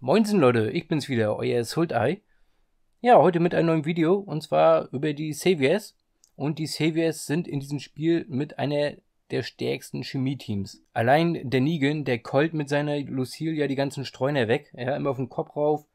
Moinsen Leute, ich bin's wieder, euer Sultai. Ja, heute mit einem neuen Video und zwar über die Saviors. Und die Saviors sind in diesem Spiel mit einer der stärksten Chemie-Teams. Allein der Negan, der Colt mit seiner Lucille ja die ganzen Streuner weg, ja, immer auf den Kopf rauf.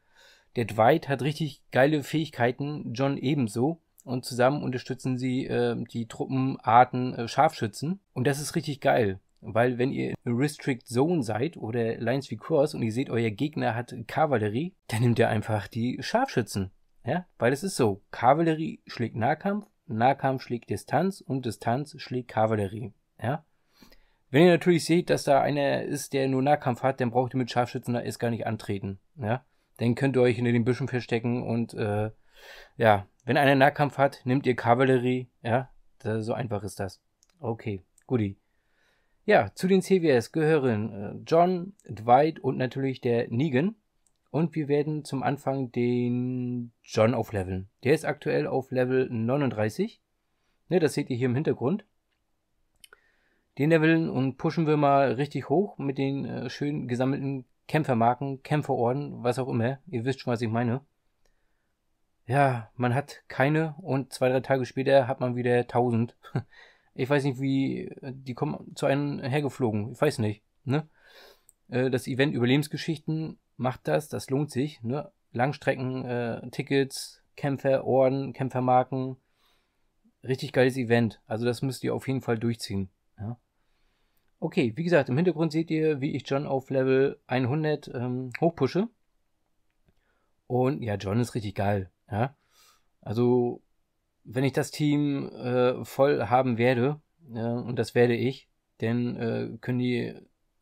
Der Dwight hat richtig geile Fähigkeiten, John ebenso. Und zusammen unterstützen sie äh, die Truppenarten äh, Scharfschützen. Und das ist richtig geil. Weil wenn ihr in Restrict Zone seid oder Lines wie Cross und ihr seht, euer Gegner hat Kavallerie, dann nimmt ihr einfach die Scharfschützen. Ja, weil es ist so, Kavallerie schlägt Nahkampf, Nahkampf schlägt Distanz und Distanz schlägt Kavallerie. Ja. Wenn ihr natürlich seht, dass da einer ist, der nur Nahkampf hat, dann braucht ihr mit Scharfschützen da erst gar nicht antreten. Ja. Dann könnt ihr euch hinter den Büschen verstecken und äh, ja, wenn einer Nahkampf hat, nehmt ihr Kavallerie. Ja, so einfach ist das. Okay, guti. Ja, zu den CWS gehören äh, John, Dwight und natürlich der Negan. Und wir werden zum Anfang den John aufleveln. Der ist aktuell auf Level 39. Ne, das seht ihr hier im Hintergrund. Den leveln und pushen wir mal richtig hoch mit den äh, schön gesammelten Kämpfermarken, Kämpferorden, was auch immer. Ihr wisst schon, was ich meine. Ja, man hat keine und zwei, drei Tage später hat man wieder 1000. Ich weiß nicht, wie, die kommen zu einem hergeflogen. Ich weiß nicht, ne? Äh, das Event Überlebensgeschichten macht das, das lohnt sich, ne? Langstrecken, äh, Tickets, Kämpfer, Orden, Kämpfermarken. Richtig geiles Event. Also das müsst ihr auf jeden Fall durchziehen, ja? Okay, wie gesagt, im Hintergrund seht ihr, wie ich John auf Level 100 ähm, hochpushe. Und ja, John ist richtig geil, ja? Also wenn ich das Team äh, voll haben werde, äh, und das werde ich, dann äh, können die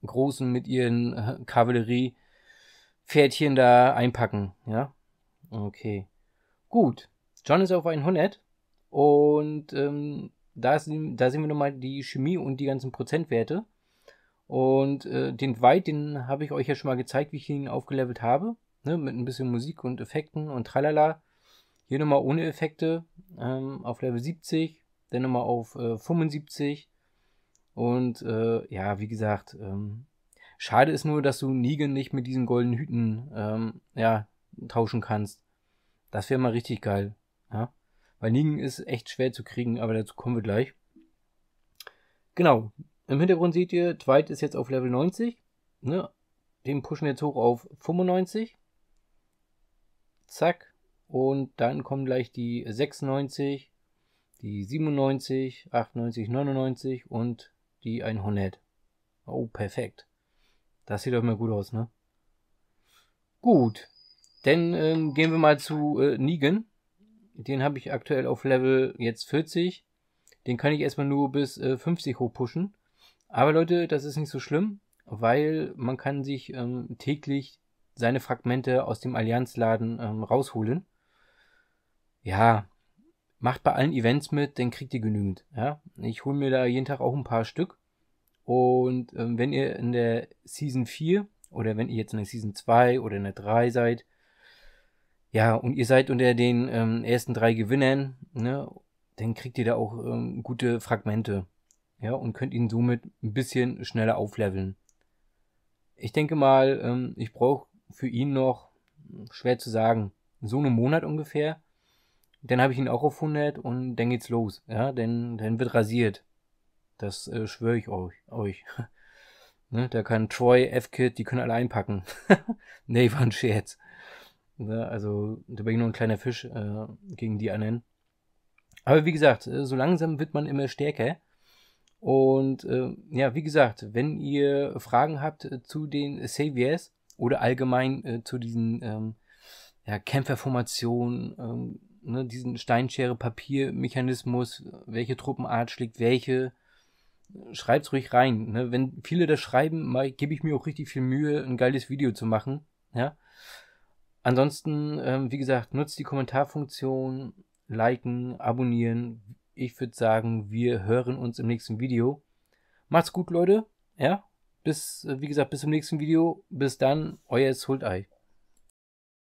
Großen mit ihren äh, Kavallerie-Pferdchen da einpacken, ja? Okay. Gut. John ist auf 100 und ähm, da, ist, da sehen wir nochmal die Chemie und die ganzen Prozentwerte. Und äh, den White, den habe ich euch ja schon mal gezeigt, wie ich ihn aufgelevelt habe. Ne, mit ein bisschen Musik und Effekten und tralala. Hier nochmal ohne Effekte ähm, auf Level 70, dann nochmal auf äh, 75. Und äh, ja, wie gesagt, ähm, schade ist nur, dass du Negan nicht mit diesen goldenen Hüten ähm, ja, tauschen kannst. Das wäre mal richtig geil. Ja? Weil Negan ist echt schwer zu kriegen, aber dazu kommen wir gleich. Genau. Im Hintergrund seht ihr, Dwight ist jetzt auf Level 90. Ne? Den pushen wir jetzt hoch auf 95. Zack. Und dann kommen gleich die 96, die 97, 98, 99 und die 100. Oh, perfekt. Das sieht doch mal gut aus, ne? Gut. Dann ähm, gehen wir mal zu äh, Negan. Den habe ich aktuell auf Level jetzt 40. Den kann ich erstmal nur bis äh, 50 hochpushen. Aber Leute, das ist nicht so schlimm, weil man kann sich ähm, täglich seine Fragmente aus dem Allianzladen ähm, rausholen ja, macht bei allen Events mit, dann kriegt ihr genügend. Ja, ich hole mir da jeden Tag auch ein paar Stück. Und ähm, wenn ihr in der Season 4 oder wenn ihr jetzt in der Season 2 oder in der 3 seid, ja, und ihr seid unter den ähm, ersten drei Gewinnern, ne, dann kriegt ihr da auch ähm, gute Fragmente. Ja, und könnt ihn somit ein bisschen schneller aufleveln. Ich denke mal, ähm, ich brauche für ihn noch, schwer zu sagen, so einen Monat ungefähr, dann habe ich ihn auch auf 100 und dann geht's los. Ja, dann, dann wird rasiert. Das äh, schwöre ich euch. euch. ne, da kann Troy, F-Kid, die können alle einpacken. nee, war ein Scherz. Ne, also, da bin ich nur ein kleiner Fisch äh, gegen die anderen. Aber wie gesagt, äh, so langsam wird man immer stärker. Und äh, ja, wie gesagt, wenn ihr Fragen habt äh, zu den Saviors oder allgemein äh, zu diesen ähm, ja, Kämpferformationen, ähm, ne, diesen Steinschere-Papier-Mechanismus, welche Truppenart schlägt welche. Schreibt's ruhig rein. Ne? Wenn viele das schreiben, gebe ich mir auch richtig viel Mühe, ein geiles Video zu machen. Ja. Ansonsten, ähm, wie gesagt, nutzt die Kommentarfunktion, liken, abonnieren. Ich würde sagen, wir hören uns im nächsten Video. Macht's gut, Leute. Ja. Bis, äh, wie gesagt, bis zum nächsten Video. Bis dann, euer Sultei.